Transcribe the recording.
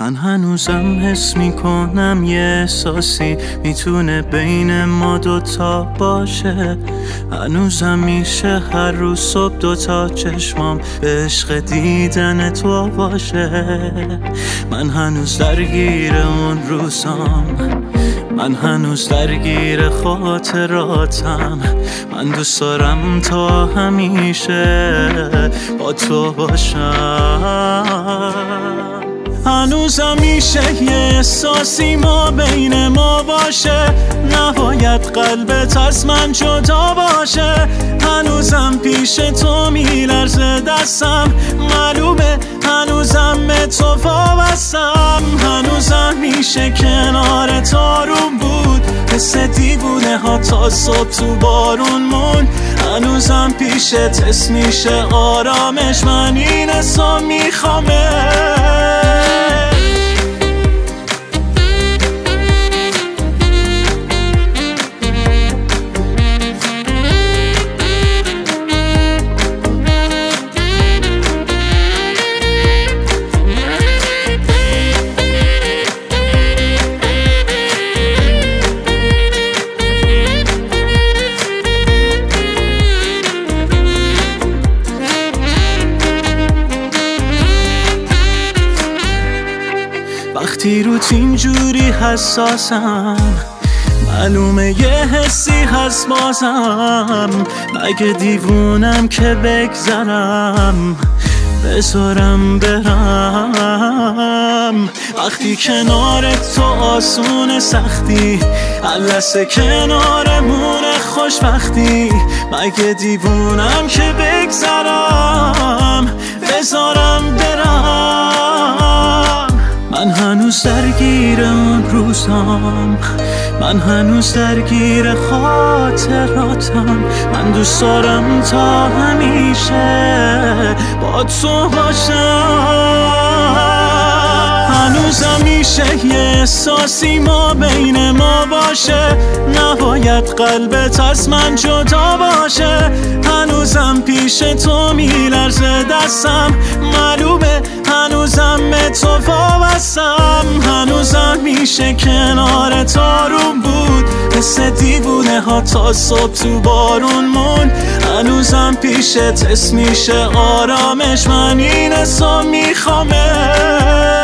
من هنوزم حس می‌کنم یه احساسی. می‌تونه بین ما دوتا باشه. هنوزم میشه هر روز صبح دوتا چشمام به عشق دیدن تو باشه. من هنوز درگیر اون روزام. من هنوز درگیر خاطراتم. من دوست دارم تا همیشه با تو باشم. هنوزم میشه یه احساسی ما بین ما باشه. نباید قلبت از من جدا باشه. هنوزم پیش تو میلرزه دستم. معلومه هنوزم به تو وابستم. هنوزم میشه کنار تارون بود. حس دیوونه ها تا صبح تو بارون مون. هنوزم پیشت تست میشه آرامش. من این حسا میخوامه. وقتی رو اینجوری حساسم. معلومه یه حسی هست بازم. مگه دیوونم که بگذرم؟ بذارم برم. وقتی کنار تو آسون سختی لسه کنارمون خوشبختی. مگه دیوونم که بگذرم؟ بذارم برم. من هنوز درگیر اون روزام. من هنوز درگیر خاطراتم. من دوست دارم تا همیشه با تو باشم. هنوزم میشه یه احساسی ما بین ما باشه. نباید قلبت از من جدا باشه. هنوزم پیش تو میلرزه دستم. معلومه هنوزم به تو وابستم هنوزم میشه کنار تارون بود. مثل دیوونه ها تا صبح تو بارون مون هنوزم پیشت تست میشه آرامش. من این میخوامه